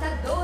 matador.